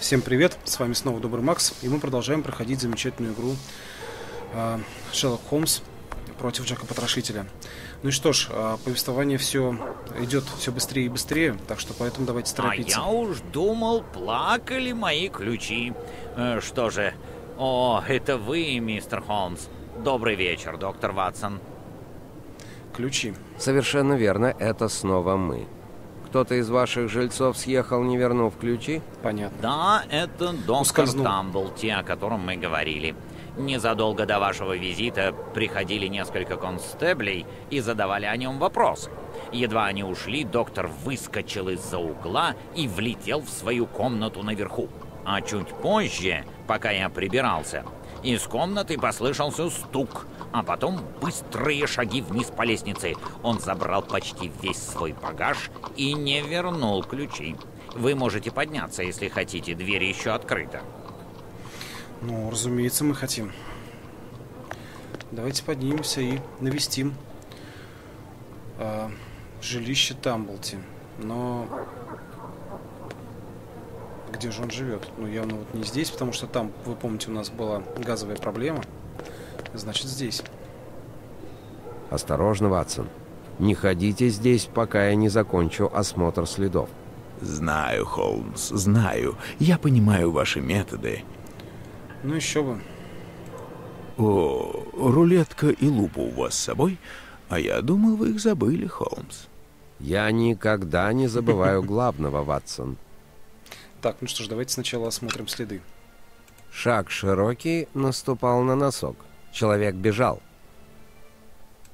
Всем привет, с вами снова Добрый Макс, и мы продолжаем проходить замечательную игру э, Шерлок Холмс против Джека Потрошителя. Ну и что ж, э, повествование все идет все быстрее и быстрее, так что поэтому давайте торопиться. А я уж думал, плакали мои ключи. Э, что же, о, это вы, мистер Холмс. Добрый вечер, доктор Ватсон. Ключи. Совершенно верно, это снова мы. Кто-то из ваших жильцов съехал, не вернув ключи? Понятно. Да, это доктор Ускользнул. Тамблти, о котором мы говорили. Незадолго до вашего визита приходили несколько констеблей и задавали о нем вопросы. Едва они ушли, доктор выскочил из-за угла и влетел в свою комнату наверху. А чуть позже, пока я прибирался, из комнаты послышался стук, а потом быстрые шаги вниз по лестнице. Он забрал почти весь свой багаж и не вернул ключи. Вы можете подняться, если хотите, дверь еще открыта. Ну, разумеется, мы хотим. Давайте поднимемся и навестим э, жилище Тамблти. Но где же он живет? Ну, явно вот не здесь, потому что там, вы помните, у нас была газовая проблема. Значит, здесь. Осторожно, Ватсон. Не ходите здесь, пока я не закончу осмотр следов. Знаю, Холмс, знаю. Я понимаю ваши методы. Ну, еще бы. О, рулетка и лупа у вас с собой? А я думал, вы их забыли, Холмс. Я никогда не забываю главного, Ватсон. Так, ну что ж, давайте сначала осмотрим следы. Шаг широкий наступал на носок. Человек бежал.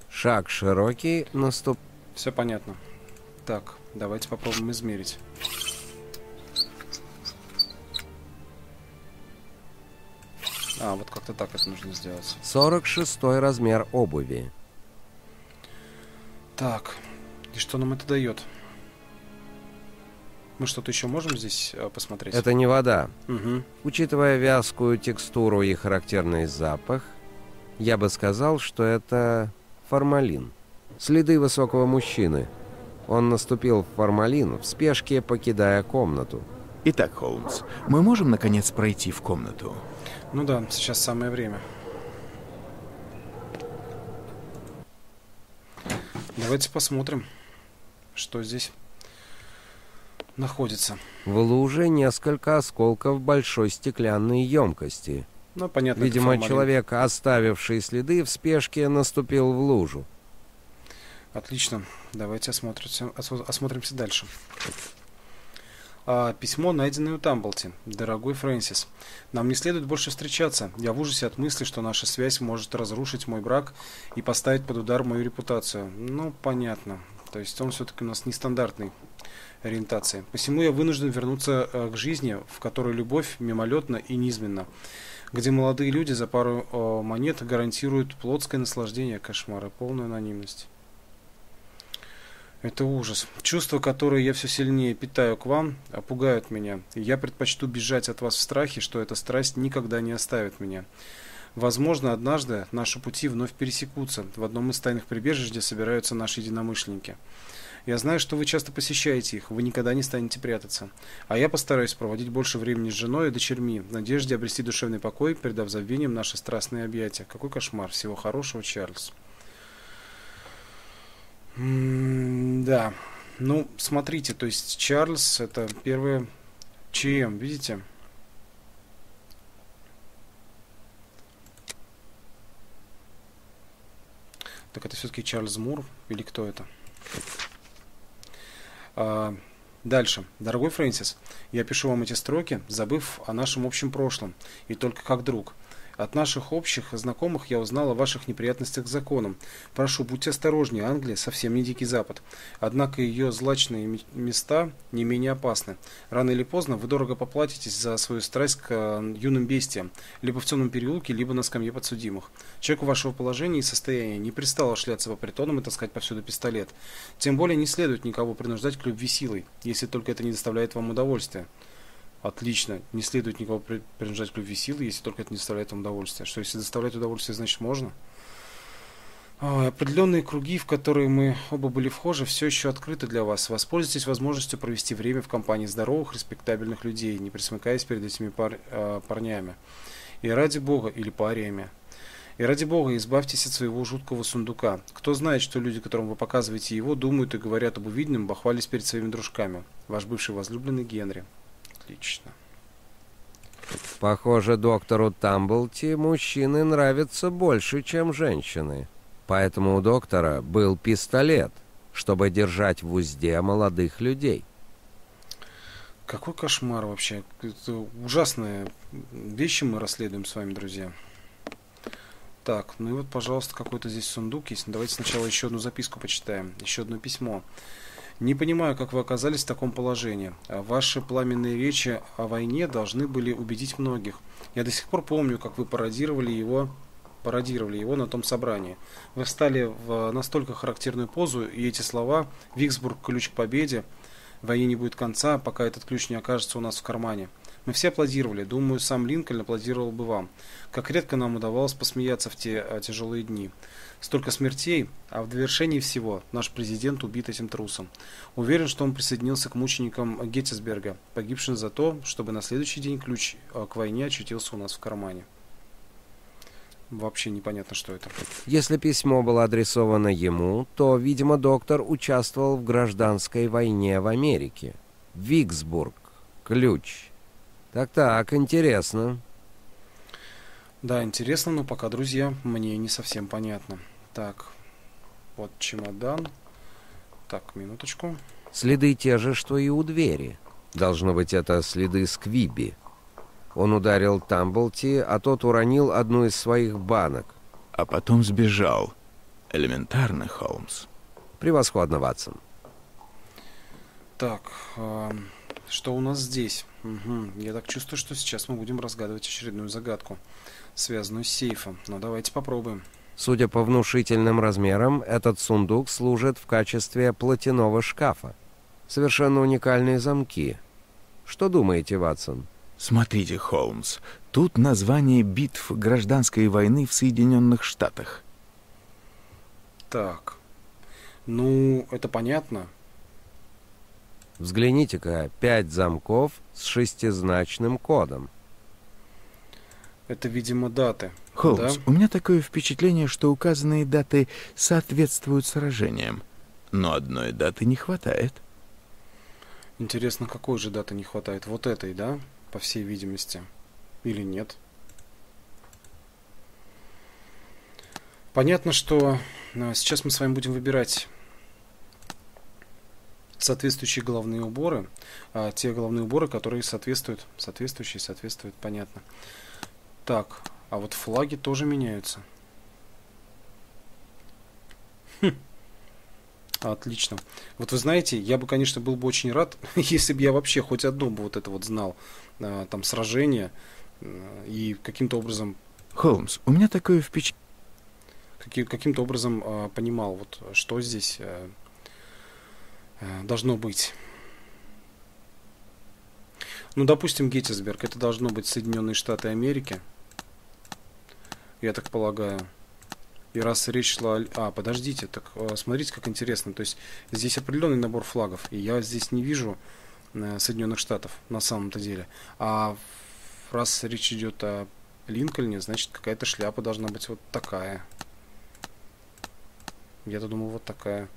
Шаг широкий наступ... Все понятно. Так, давайте попробуем измерить. А, вот как-то так это нужно сделать. 46 размер обуви. Так, и что нам это дает? Мы что-то еще можем здесь э, посмотреть? Это не вода. Угу. Учитывая вязкую текстуру и характерный запах, я бы сказал, что это формалин. Следы высокого мужчины. Он наступил в формалин, в спешке покидая комнату. Итак, Холмс, мы можем, наконец, пройти в комнату? Ну да, сейчас самое время. Давайте посмотрим, что здесь находится. В луже несколько осколков большой стеклянной емкости. Ну, понятно, Видимо, человек, оставивший следы, в спешке наступил в лужу. Отлично. Давайте осмотримся, осмотримся дальше. А, письмо, найденное у Тамблти. Дорогой Фрэнсис, нам не следует больше встречаться. Я в ужасе от мысли, что наша связь может разрушить мой брак и поставить под удар мою репутацию. Ну, понятно. То есть он все-таки у нас нестандартный ориентации. Посему я вынужден вернуться э, к жизни, в которой любовь мимолетна и низменна, где молодые люди за пару э, монет гарантируют плотское наслаждение, кошмар и полную анонимность. Это ужас. Чувства, которые я все сильнее питаю к вам, а, пугают меня. И я предпочту бежать от вас в страхе, что эта страсть никогда не оставит меня. Возможно, однажды наши пути вновь пересекутся в одном из тайных прибежищ, где собираются наши единомышленники. Я знаю, что вы часто посещаете их, вы никогда не станете прятаться. А я постараюсь проводить больше времени с женой и дочерьми, в надежде обрести душевный покой, передав забвением наши страстные объятия. Какой кошмар. Всего хорошего, Чарльз. Да. Ну, смотрите, то есть Чарльз это первое ЧМ, видите? Так это все-таки Чарльз Мур или кто это? А, дальше. Дорогой Фрэнсис, я пишу вам эти строки, забыв о нашем общем прошлом, и только как друг. От наших общих знакомых я узнал о ваших неприятностях с законом. Прошу, будьте осторожнее, Англия совсем не Дикий Запад. Однако ее злачные места не менее опасны. Рано или поздно вы дорого поплатитесь за свою страсть к э, юным бестиям, либо в темном переулке, либо на скамье подсудимых. Человеку вашего положения и состояния не пристало шляться по притонам и таскать повсюду пистолет. Тем более не следует никого принуждать к любви силой, если только это не доставляет вам удовольствия. Отлично. Не следует никого при- принуждать к любви силы, если только это не доставляет вам удовольствия. Что, если доставляет удовольствие, значит можно? А, Определенные круги, в которые мы оба были вхожи, все еще открыты для вас. Воспользуйтесь возможностью провести время в компании здоровых, респектабельных людей, не присмыкаясь перед этими пар- а, парнями. И ради бога, или париями. И ради бога, избавьтесь от своего жуткого сундука. Кто знает, что люди, которым вы показываете его, думают и говорят об увиденном, бахвались перед своими дружками. Ваш бывший возлюбленный Генри. Отлично. Похоже, доктору Тамблти мужчины нравятся больше, чем женщины. Поэтому у доктора был пистолет, чтобы держать в узде молодых людей. Какой кошмар вообще. Это ужасные вещи мы расследуем с вами, друзья. Так, ну и вот, пожалуйста, какой-то здесь сундук есть. Давайте сначала еще одну записку почитаем. Еще одно письмо. Не понимаю, как вы оказались в таком положении. Ваши пламенные речи о войне должны были убедить многих. Я до сих пор помню, как вы пародировали его, пародировали его на том собрании. Вы встали в настолько характерную позу, и эти слова «Виксбург – ключ к победе», «Войне не будет конца, пока этот ключ не окажется у нас в кармане». Мы все аплодировали. Думаю, сам Линкольн аплодировал бы вам. Как редко нам удавалось посмеяться в те а, тяжелые дни. Столько смертей, а в довершении всего наш президент убит этим трусом. Уверен, что он присоединился к мученикам Геттисберга, погибшим за то, чтобы на следующий день ключ а, к войне очутился у нас в кармане. Вообще непонятно, что это. Если письмо было адресовано ему, то, видимо, доктор участвовал в гражданской войне в Америке. Виксбург. Ключ. Так-так, интересно. Да, интересно, но пока, друзья, мне не совсем понятно. Так, вот чемодан. Так, минуточку. Следы те же, что и у двери. Должно быть, это следы Сквиби. Он ударил Тамблти, а тот уронил одну из своих банок. А потом сбежал. Элементарно, Холмс. Превосходно, Ватсон. Так, а, что у нас здесь? Мгм, Я так чувствую, что сейчас мы будем разгадывать очередную загадку, связанную с сейфом. Но давайте попробуем. Судя по внушительным размерам, этот сундук служит в качестве платяного шкафа. Совершенно уникальные замки. Что думаете, Ватсон? Смотрите, Холмс, тут название битв гражданской войны в Соединенных Штатах. Так, ну, это понятно. Взгляните-ка, пять замков с шестизначным кодом. Это, видимо, даты. Холмс, Да? у меня такое впечатление, что указанные даты соответствуют сражениям. Но одной даты не хватает. Интересно, какой же даты не хватает? Вот этой, да? По всей видимости. Или нет? Понятно, что э, сейчас мы с вами будем выбирать соответствующие головные уборы, а те головные уборы, которые соответствуют, соответствующие, соответствуют, понятно. Так, а вот флаги тоже меняются. Хм. Отлично. Вот вы знаете, я бы, конечно, был бы очень рад, если бы я вообще хоть одно бы вот это вот знал, а, там, сражение, э, и каким-то образом, Холмс, у меня такое впечатление. каки- каким-то образом а, понимал, вот, что здесь э, должно быть. Ну, допустим, Геттисберг, это должно быть Соединенные Штаты Америки, я так полагаю. И раз речь шла... А, подождите, так э, смотрите, как интересно. То есть здесь определенный набор флагов, и я здесь не вижу э, Соединенных Штатов на самом-то деле. А раз речь идет о Линкольне, значит какая-то шляпа должна быть вот такая. Я-то думал, вот такая.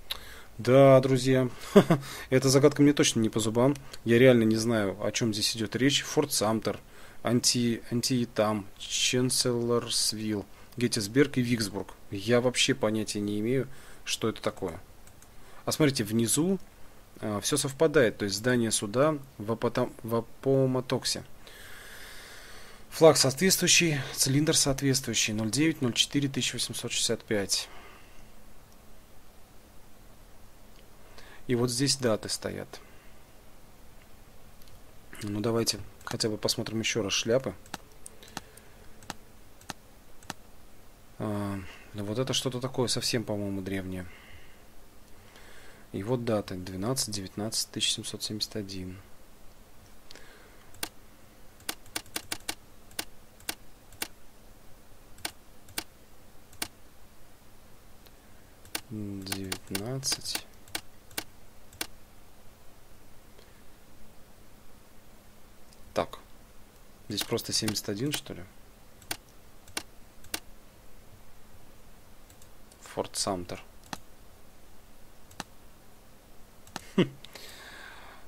Да, друзья, эта загадка мне точно не по зубам. Я реально не знаю, о чем здесь идет речь. Форт Самтер, Анти, Антиетам, Ченселорсвилл, Геттисберг и Виксбург. Я вообще понятия не имею, что это такое. А смотрите, внизу все совпадает. То есть здание суда в, Апотам- в Апоматоксе. Флаг соответствующий, цилиндр соответствующий. 0904 И вот здесь даты стоят. Ну давайте хотя бы посмотрим еще раз шляпы. А, ну вот это что-то такое совсем, по-моему, древнее. И вот даты 12, 19, 1771. 15. Так. Здесь просто 71, что ли? Форт Самтер. Хм.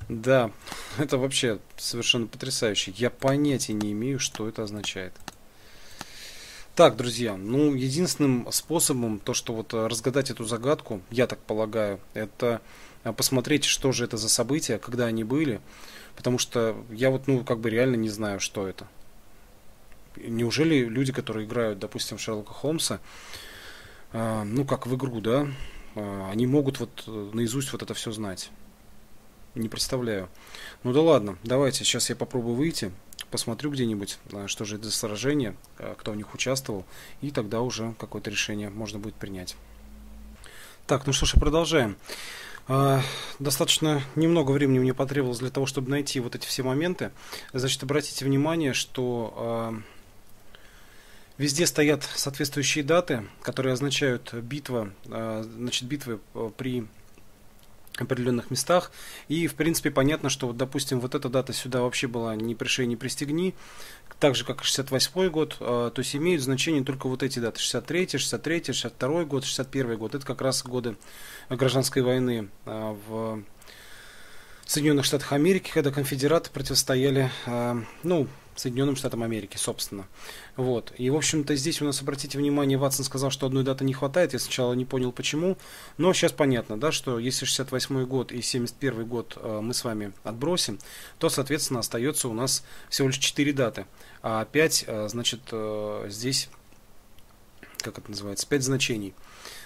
Да, это вообще совершенно потрясающе. Я понятия не имею, что это означает. Так, друзья, ну, единственным способом, то, что вот э, разгадать эту загадку, я так полагаю, это посмотреть, что же это за события, когда они были, потому что я вот, ну, как бы реально не знаю, что это. Неужели люди, которые играют, допустим, Шерлока Холмса, э, ну, как в игру, да, э, они могут вот э, наизусть вот это все знать? Не представляю. Ну да ладно, давайте, сейчас я попробую выйти, посмотрю где-нибудь, что же это за сражение, кто в них участвовал, и тогда уже какое-то решение можно будет принять. Так, ну что ж, продолжаем. А, достаточно немного времени мне потребовалось для того, чтобы найти вот эти все моменты. Значит, обратите внимание, что а, везде стоят соответствующие даты, которые означают битва, а, значит, битвы при определенных местах. И, в принципе, понятно, что, вот, допустим, вот эта дата сюда вообще была не пришей, не пристегни, так же, как и 68 год, э, то есть имеют значение только вот эти даты, 63 63 62 год, 61 год, это как раз годы гражданской войны э, в Соединенных Штатах Америки, когда конфедераты противостояли, э, ну, Соединенным Штатам Америки, собственно. Вот. И, в общем-то, здесь у нас, обратите внимание, Ватсон сказал, что одной даты не хватает. Я сначала не понял, почему. Но сейчас понятно, да, что если 68 год и 71 год э, мы с вами отбросим, то, соответственно, остается у нас всего лишь 4 даты. А 5, э, значит, э, здесь, как это называется, 5 значений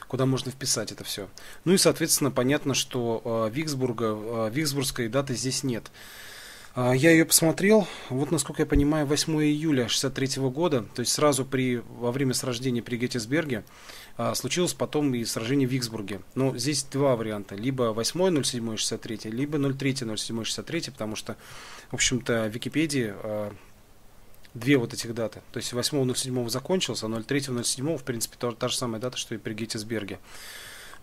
куда можно вписать это все. Ну и, соответственно, понятно, что э, Виксбурга, э, Виксбургской даты здесь нет. А, я ее посмотрел, вот насколько я понимаю, 8 июля 63 года, то есть сразу при, во время сражения при Геттисберге, а, случилось потом и сражение в Виксбурге. Но здесь два варианта, либо 8.07.63, либо 03.07.63, потому что, в общем-то, в Википедии а, две вот этих даты. То есть 8.07 закончился, а 03.07, в принципе, та, та же самая дата, что и при Геттисберге.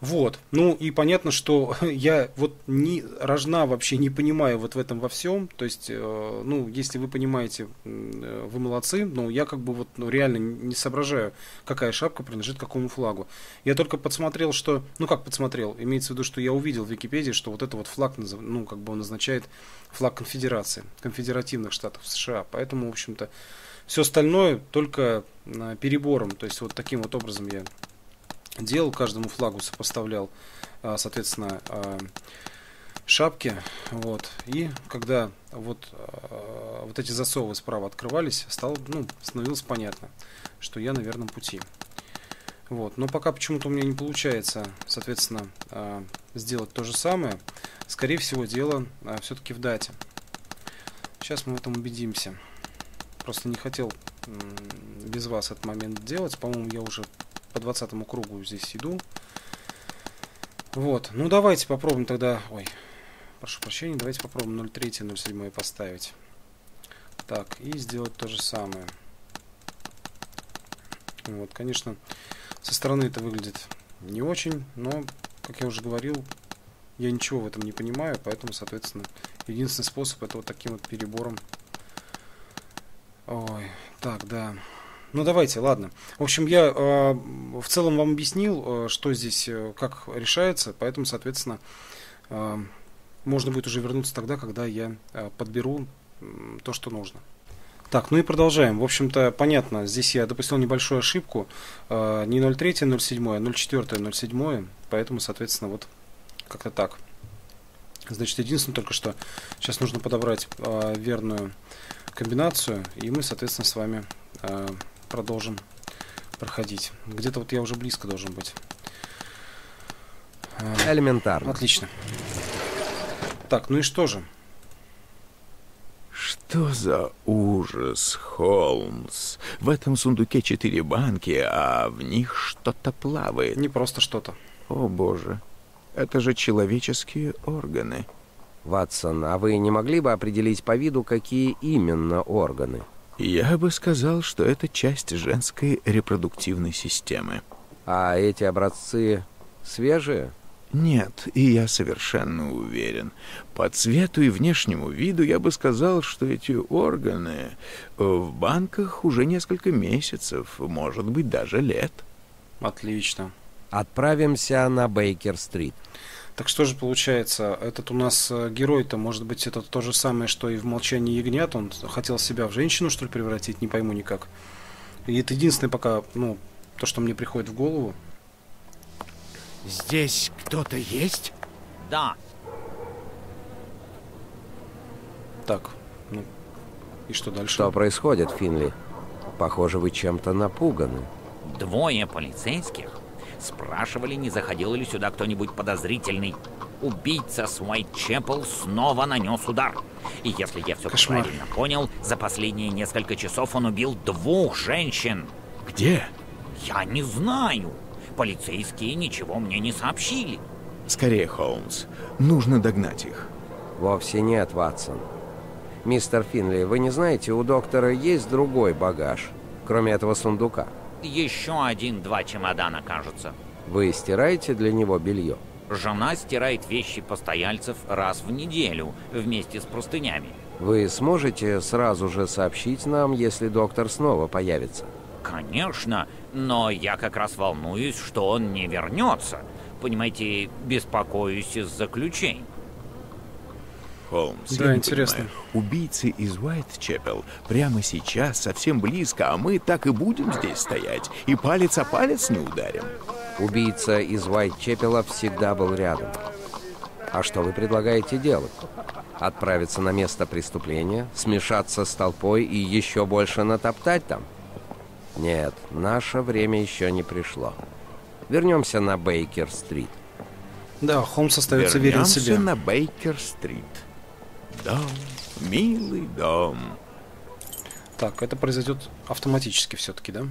Вот. Ну и понятно, что я вот не рожна вообще не понимаю вот в этом во всем. То есть, э, ну, если вы понимаете, э, вы молодцы, но я как бы вот ну, реально не соображаю, какая шапка принадлежит какому флагу. Я только подсмотрел, что, ну как подсмотрел, имеется в виду, что я увидел в Википедии, что вот это вот флаг, ну как бы он означает флаг конфедерации, конфедеративных штатов США. Поэтому, в общем-то, все остальное только э, перебором. То есть вот таким вот образом я делал, каждому флагу сопоставлял, а, соответственно, а, шапки, вот, и когда вот, а, вот эти засовы справа открывались, стало, ну, становилось понятно, что я на верном пути. Вот, но пока почему-то у меня не получается, соответственно, сделать то же самое. Скорее всего, дело все-таки в дате. Сейчас мы в этом убедимся. Просто не хотел без вас этот момент делать. По-моему, я уже по 20 кругу здесь иду. Вот, ну давайте попробуем тогда, ой, прошу прощения, давайте попробуем 0.3, 0.7 поставить. Так, и сделать то же самое. Вот, конечно, со стороны это выглядит не очень, но, как я уже говорил, я ничего в этом не понимаю, поэтому, соответственно, единственный способ это вот таким вот перебором. Ой, так, да. Ну давайте, ладно. В общем, я э, в целом вам объяснил, э, что здесь, э, как решается, поэтому, соответственно, э, можно будет уже вернуться тогда, когда я э, подберу то, что нужно. Так, ну и продолжаем. В общем-то, понятно, здесь я допустил небольшую ошибку. Э, не 0.3, 0.7, а 0.4, 0.7, поэтому, соответственно, вот как-то так. Значит, единственное только что сейчас нужно подобрать э, верную комбинацию, и мы, соответственно, с вами э, продолжим проходить. Где-то вот я уже близко должен быть. А, Элементарно. Отлично. Так, ну и что же? Что за ужас, Холмс? В этом сундуке четыре банки, а в них что-то плавает. Не просто что-то. О, боже. Это же человеческие органы. Ватсон, а вы не могли бы определить по виду, какие именно органы? Я бы сказал, что это часть женской репродуктивной системы. А эти образцы свежие? Нет, и я совершенно уверен. По цвету и внешнему виду я бы сказал, что эти органы э, в банках уже несколько месяцев, может быть, даже лет. Отлично. Отправимся на Бейкер-стрит. Так что же получается, этот у нас э, герой-то, может быть, это то же самое, что и в «Молчании ягнят», он хотел себя в женщину, что ли, превратить, не пойму никак. И это единственное пока, ну, то, что мне приходит в голову. Здесь кто-то есть? Да, Так, ну, и что дальше? Что происходит, Финли? Похоже, вы чем-то напуганы. двое полицейских спрашивали, не заходил ли сюда кто-нибудь подозрительный. Убийца с Уайтчепл снова нанес удар. И если я все Кошмар. правильно понял, за последние несколько часов он убил двух женщин. Где? Я не знаю. Полицейские ничего мне не сообщили. Скорее, Холмс. Нужно догнать их. Вовсе нет, Ватсон. Мистер Финли, вы не знаете, у доктора есть другой багаж, кроме этого сундука. Еще один-два чемодана, кажется. Вы стираете для него белье? Жена стирает вещи постояльцев раз в неделю вместе с простынями. Вы сможете сразу же сообщить нам, если доктор снова появится? Конечно, но я как раз волнуюсь, что он не вернется. Понимаете, беспокоюсь из-за ключей. Холмс, Да, я интересно. понимаю. Убийцы из Уайтчепел прямо сейчас, совсем близко, а мы так и будем здесь стоять, и палец о палец не ударим. Убийца из Уайтчепела всегда был рядом. А что вы предлагаете делать? Отправиться на место преступления, смешаться с толпой и еще больше натоптать там? Нет, наше время еще не пришло. Вернемся на Бейкер-стрит. Да, Холмс остается верен Вернемся себе. на Бейкер-стрит. Дом, милый дом. Так, это произойдет автоматически все-таки, да?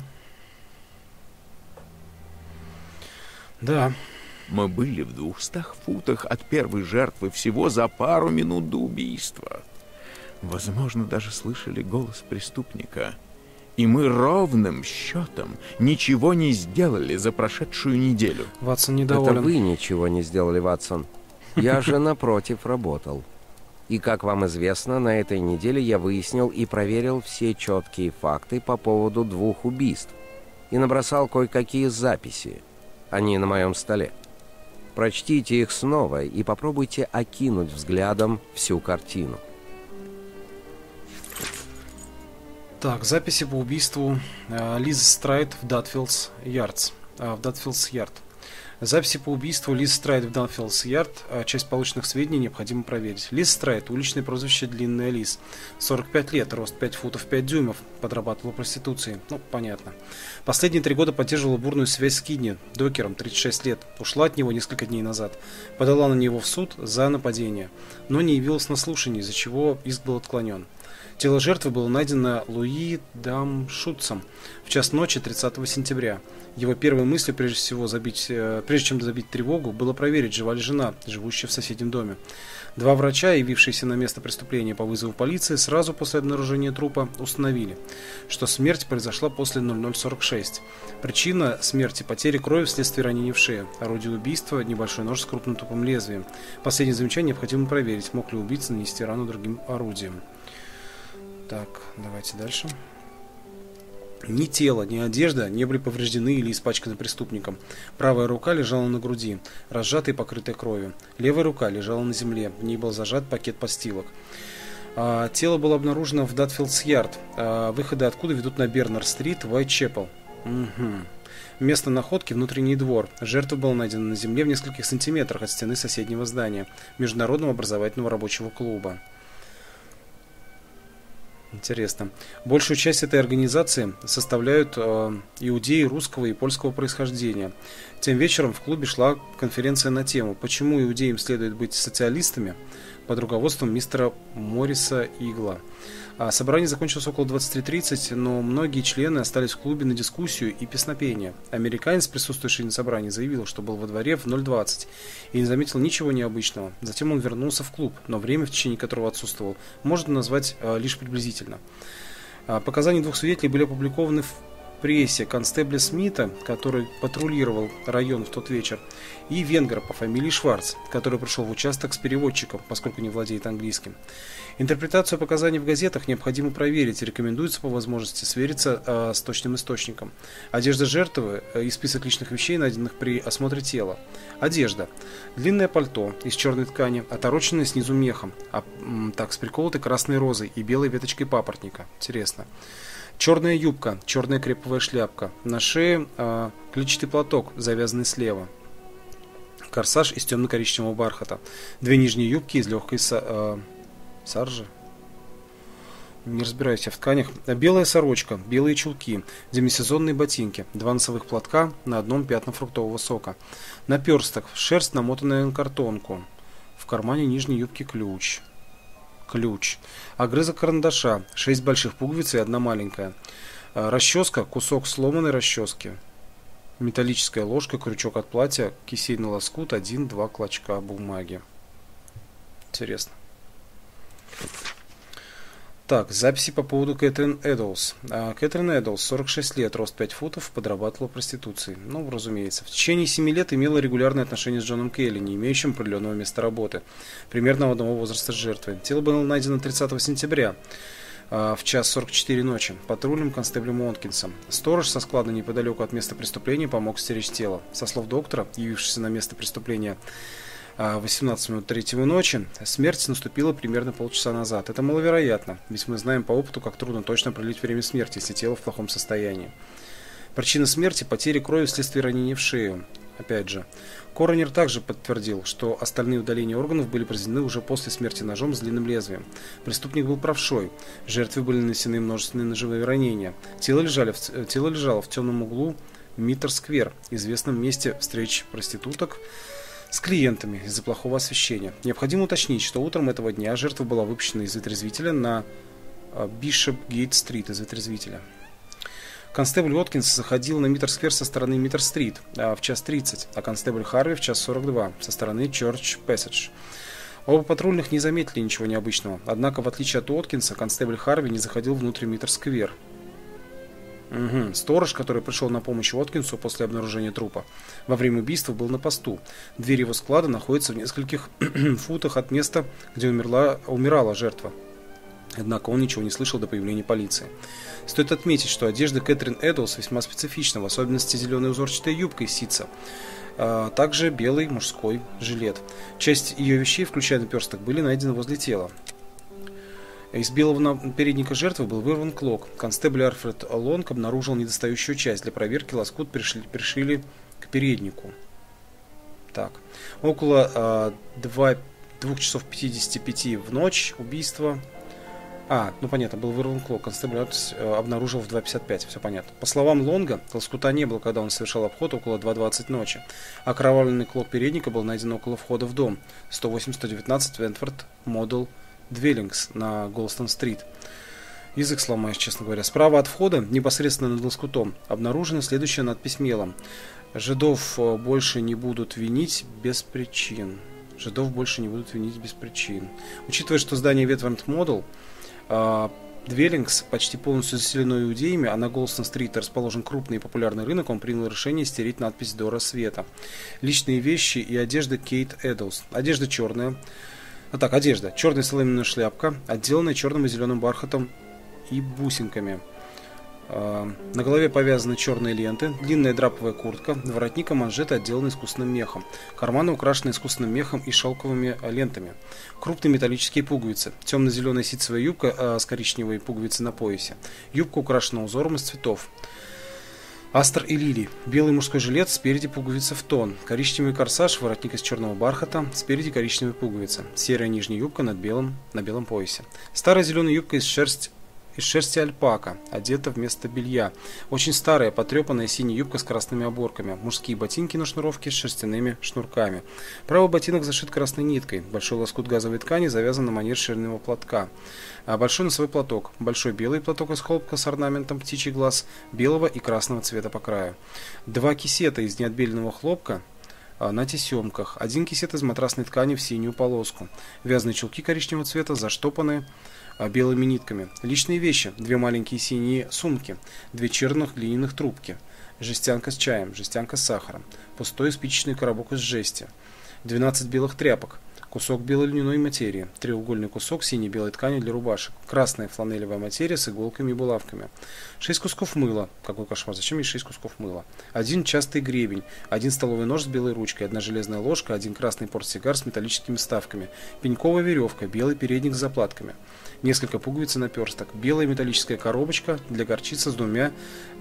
Да, Мы были в двухстах футах от первой жертвы всего за пару минут до убийства. Возможно, даже слышали голос преступника. И мы ровным счетом ничего не сделали за прошедшую неделю. Ватсон Это недоволен. вы ничего не сделали, Ватсон. Я же, напротив, работал. И, как вам известно, на этой неделе я выяснил и проверил все четкие факты по поводу двух убийств. И набросал кое-какие записи. Они на моем столе. Прочтите их снова и попробуйте окинуть взглядом всю картину. Так, записи по убийству э, Лиз Страйд в Датфилдс Ярдс. э, в Датфилдс Ярд. Записи по убийству Лиз Страйд в Датфилдс Ярд. э, Часть полученных сведений необходимо проверить. Лиз Страйд, уличное прозвище Длинная Лиз. 45 лет, рост 5 футов 5 дюймов, подрабатывала проституцией. Ну, понятно. Последние три года поддерживала бурную связь с Кидни, докером, 36 лет. Ушла от него несколько дней назад. Подала на него в суд за нападение, но не явилась на слушание, из-за чего иск был отклонен. Тело жертвы было найдено Луи Дамшутцем в час ночи 30 сентября. Его первой мыслью, прежде всего, забить, э, прежде чем забить тревогу, было проверить, жива ли жена, живущая в соседнем доме. Два врача, явившиеся на место преступления по вызову полиции, сразу после обнаружения трупа установили, что смерть произошла после 0046. Причина смерти – потери крови вследствие ранения в шею. Орудие убийства – небольшой нож с крупным тупым лезвием. Последнее замечание необходимо проверить, мог ли убийца нанести рану другим орудием. Так, давайте дальше. Ни тело, ни одежда не были повреждены или испачканы преступником. Правая рука лежала на груди, разжатая и покрытая кровью. Левая рука лежала на земле, в ней был зажат пакет подстилок. А, тело было обнаружено в Датфилдс-Ярд, а, выходы откуда ведут на Бернер-стрит, Уайтчепл. Угу. Место находки – внутренний двор. Жертва была найдена на земле в нескольких сантиметрах от стены соседнего здания Международного образовательного рабочего клуба. Интересно. Большую часть этой организации составляют э, иудеи русского и польского происхождения. Тем вечером в клубе шла конференция на тему «Почему иудеям следует быть социалистами?» под руководством мистера Морриса Игла. А собрание закончилось около 23.30, но многие члены остались в клубе на дискуссию и песнопение. Американец, присутствующий на собрании, заявил, что был во дворе в 0.20 и не заметил ничего необычного. Затем он вернулся в клуб, но время, в течение которого отсутствовал, можно назвать э, лишь приблизительно. А, Показания двух свидетелей были опубликованы в прессе констебля Смита, который патрулировал район в тот вечер, и венгра по фамилии Шварц, который пришел в участок с переводчиком, поскольку не владеет английским. Интерпретацию показаний в газетах необходимо проверить рекомендуется по возможности свериться э, с точным источником. Одежда жертвы э, и список личных вещей, найденных при осмотре тела. Одежда. Длинное пальто из черной ткани, отороченное снизу мехом, а, так, с приколотой красной розой и белой веточкой папоротника. Интересно. Черная юбка, черная креповая шляпка. На шее э, клетчатый платок, завязанный слева. Корсаж из темно-коричневого бархата. Две нижние юбки из легкой са, э, саржи. Не разбираюсь я в тканях. Белая сорочка, белые чулки, демисезонные ботинки, два носовых платка, на одном пятна фруктового сока. Наперсток, шерсть, намотанная на картонку. В кармане нижней юбки ключ ключ. Огрызок карандаша, 6 больших пуговиц и одна маленькая. А, расческа, кусок сломанной расчески. Металлическая ложка, крючок от платья, кисей лоскут, один-два клочка бумаги. Интересно. Так, записи по поводу Кэтрин Эддлс. А, Кэтрин Эддлс, 46 лет, рост 5 футов, подрабатывала проституцией. Ну, разумеется. В течение 7 лет имела регулярные отношения с Джоном Келли, не имеющим определенного места работы. Примерно одного возраста жертвы. Тело было найдено 30 сентября а, в час 44 ночи патрульным констеблем Монкинсом. Сторож со склада неподалеку от места преступления помог стеречь тело. Со слов доктора, явившегося на место преступления, 18 минут третьего ночи, смерть наступила примерно полчаса назад. Это маловероятно, ведь мы знаем по опыту, как трудно точно определить время смерти, если тело в плохом состоянии. Причина смерти – потери крови вследствие ранения в шею. Опять же, Коронер также подтвердил, что остальные удаления органов были произведены уже после смерти ножом с длинным лезвием. Преступник был правшой, жертве были нанесены множественные ножевые ранения. Тело, лежали в, тело лежало в темном углу Миттер-сквер, известном месте встреч проституток, с клиентами из-за плохого освещения. Необходимо уточнить, что утром этого дня жертва была выпущена из вытрезвителя на Бишоп Гейт Стрит из вытрезвителя. Констебль Уоткинс заходил на Миттер-сквер со стороны Миттер-стрит в час 30, а констебль Харви в час 42 со стороны Чорч Пэссидж. Оба патрульных не заметили ничего необычного, однако, в отличие от Уоткинса, констебль Харви не заходил внутрь Миттер-сквер. Угу. Сторож, который пришел на помощь Уоткинсу после обнаружения трупа, во время убийства был на посту. Дверь его склада находится в нескольких футах от места, где умерла, умирала жертва. Однако он ничего не слышал до появления полиции. Стоит отметить, что одежда Кэтрин Эддлс весьма специфична, в особенности зеленая узорчатая юбка из ситца, а также белый мужской жилет. Часть ее вещей, включая наперсток, были найдены возле тела. Из белого передника жертвы был вырван клок. Констебль Альфред Лонг обнаружил недостающую часть. Для проверки лоскут пришли, пришили к переднику. Так. Около э, 2, 2 часов 55 в ночь убийства. А, ну понятно, был вырван клок. Констебль э, обнаружил в 2.55, все понятно. По словам Лонга, лоскута не было, когда он совершал обход около 2.20 ночи. Окровавленный клок передника был найден около входа в дом. 108-119 Вентфорд Модел Двеллингс на Голстон-стрит. Язык сломаюсь, честно говоря. Справа от входа, непосредственно над лоскутом, обнаружена следующая надпись мелом. Жидов э, больше не будут винить без причин. Жидов больше не будут винить без причин. Учитывая, что здание Ветвард Модел, Двеллингс почти полностью заселено иудеями, а на Голстон-стрит расположен крупный и популярный рынок, он принял решение стереть надпись до рассвета. Личные вещи и одежда Кейт Эддлс. Одежда черная, а так, одежда. Черная соломенная шляпка, отделанная черным и зеленым бархатом и бусинками. А, на голове повязаны черные ленты, длинная драповая куртка, воротник и манжеты отделаны искусственным мехом. Карманы украшены искусственным мехом и шелковыми лентами. Крупные металлические пуговицы. Темно-зеленая ситцевая юбка а, с коричневой пуговицей на поясе. Юбка украшена узором из цветов. Астр и Лили. Белый мужской жилет, спереди пуговица в тон. Коричневый корсаж, воротник из черного бархата, спереди коричневая пуговица. Серая нижняя юбка над белым, на белом поясе. Старая зеленая юбка из шерсти из шерсти альпака, одета вместо белья. Очень старая, потрепанная синяя юбка с красными оборками. Мужские ботинки на шнуровке с шерстяными шнурками. Правый ботинок зашит красной ниткой. Большой лоскут газовой ткани завязан на манер ширинного платка. А большой носовой платок. Большой белый платок из хлопка с орнаментом птичий глаз, белого и красного цвета по краю. Два кисета из неотбеленного хлопка а, на тесемках, один кисет из матрасной ткани в синюю полоску, вязаные чулки коричневого цвета, заштопанные белыми нитками, личные вещи, две маленькие синие сумки, две черных глиняных трубки, жестянка с чаем, жестянка с сахаром, пустой спичечный коробок из жести, 12 белых тряпок, кусок белой льняной материи, треугольный кусок синей белой ткани для рубашек, красная фланелевая материя с иголками и булавками, шесть кусков мыла, какой кошмар, зачем есть шесть кусков мыла, один частый гребень, один столовый нож с белой ручкой, одна железная ложка, один красный портсигар с металлическими вставками, пеньковая веревка, белый передник с заплатками, несколько пуговиц и наперсток, белая металлическая коробочка для горчицы с двумя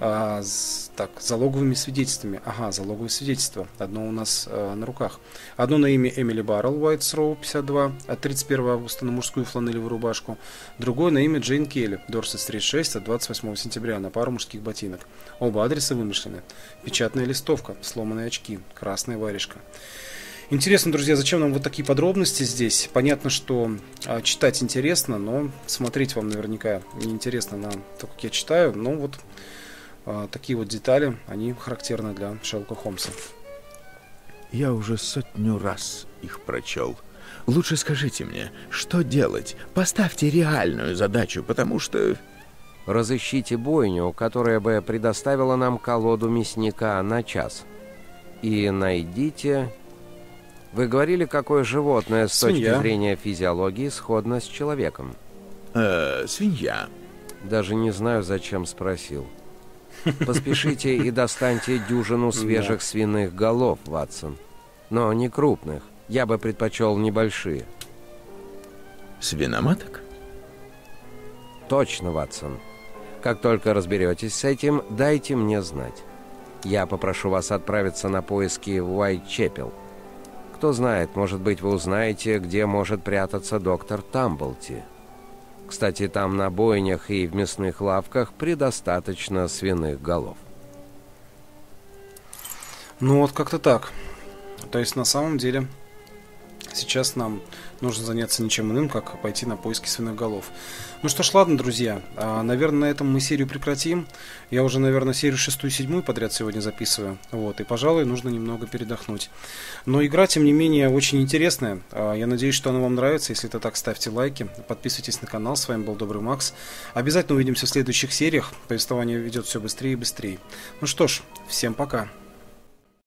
а, с, так, залоговыми свидетельствами. Ага, залоговые свидетельства. Одно у нас а, на руках. Одно на имя Эмили Баррелл, White Row 52, от 31 августа на мужскую фланелевую рубашку. Другое на имя Джейн Келли, Дорсет 36, от 28 сентября на пару мужских ботинок. Оба адреса вымышлены. Печатная листовка, сломанные очки, красная варежка. Интересно, друзья, зачем нам вот такие подробности здесь? Понятно, что а, читать интересно, но смотреть вам наверняка неинтересно на то, как я читаю. Но вот а, такие вот детали, они характерны для Шерлока Холмса. Я уже сотню раз их прочел. Лучше скажите мне, что делать? Поставьте реальную задачу, потому что... Разыщите бойню, которая бы предоставила нам колоду мясника на час. И найдите вы говорили, какое животное с Свинья. точки зрения физиологии сходно с человеком. Э, свинья. Даже не знаю, зачем спросил. Поспешите и достаньте дюжину свежих свиных голов, Ватсон. Но не крупных. Я бы предпочел небольшие. Свиноматок? Точно, Ватсон. Как только разберетесь с этим, дайте мне знать. Я попрошу вас отправиться на поиски в Уайт-Чепел. Кто знает, может быть, вы узнаете, где может прятаться доктор Тамблти. Кстати, там на бойнях и в мясных лавках предостаточно свиных голов. Ну вот как-то так. То есть на самом деле сейчас нам нужно заняться ничем иным, как пойти на поиски свиных голов. Ну что ж, ладно, друзья. А, наверное, на этом мы серию прекратим. Я уже, наверное, серию шестую и седьмую подряд сегодня записываю. Вот, и, пожалуй, нужно немного передохнуть. Но игра, тем не менее, очень интересная. А, я надеюсь, что она вам нравится. Если это так, ставьте лайки, подписывайтесь на канал. С вами был Добрый Макс. Обязательно увидимся в следующих сериях. Повествование ведет все быстрее и быстрее. Ну что ж, всем пока.